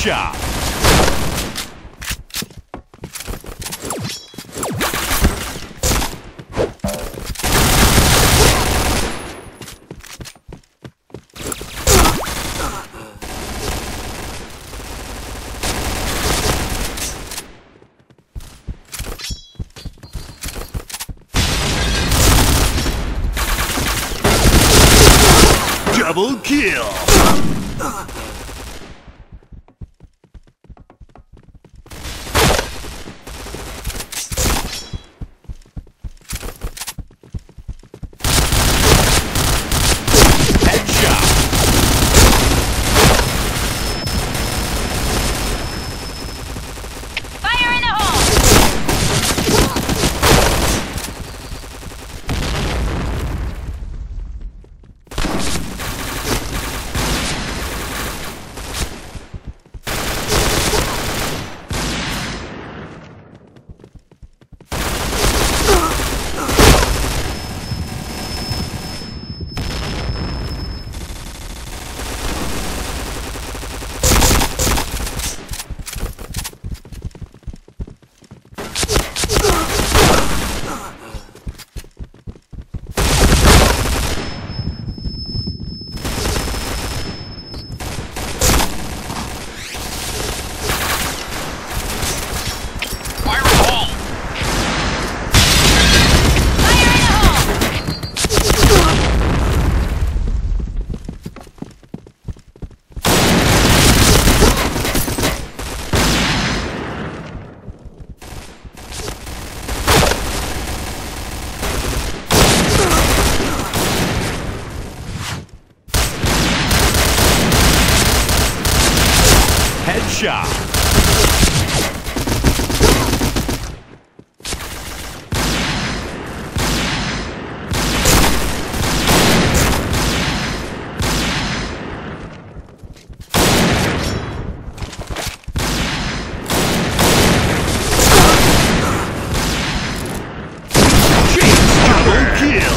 Headshot. Double kill. Headshot. Double kill.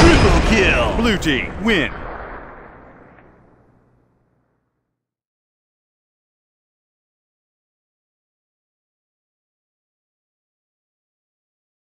Triple kill. Blue team win.